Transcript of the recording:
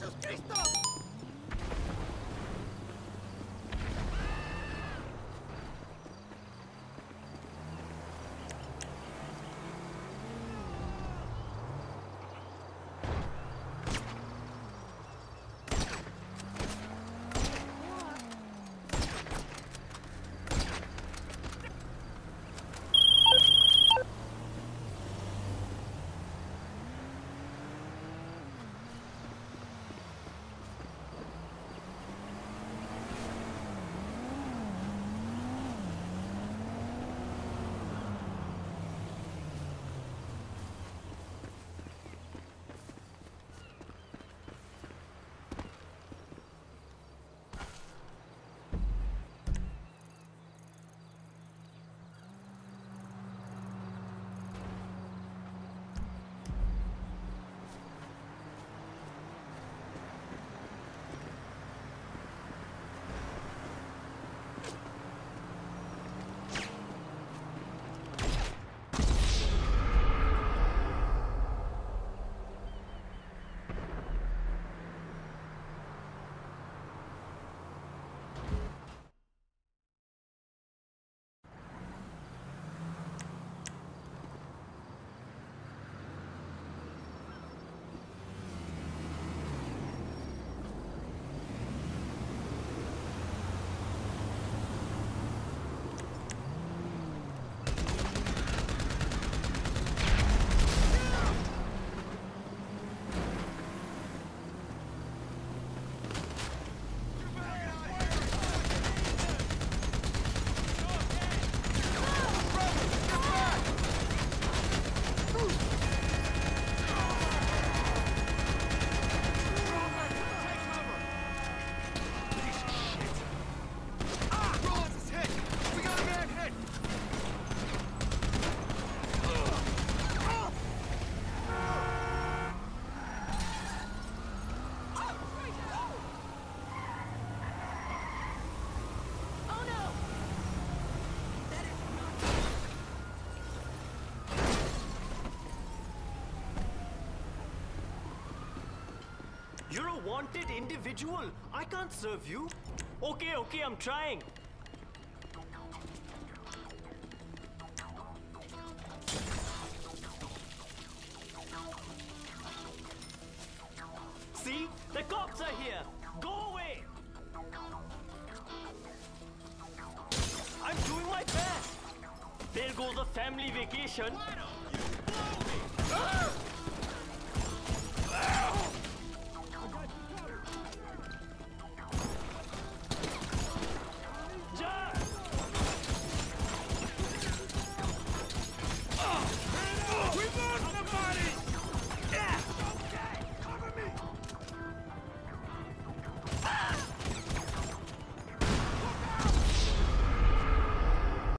Jesús Cristo! You're a wanted individual. I can't serve you. Okay, okay, I'm trying. See? The cops are here. Go away. I'm doing my best. There goes a family vacation.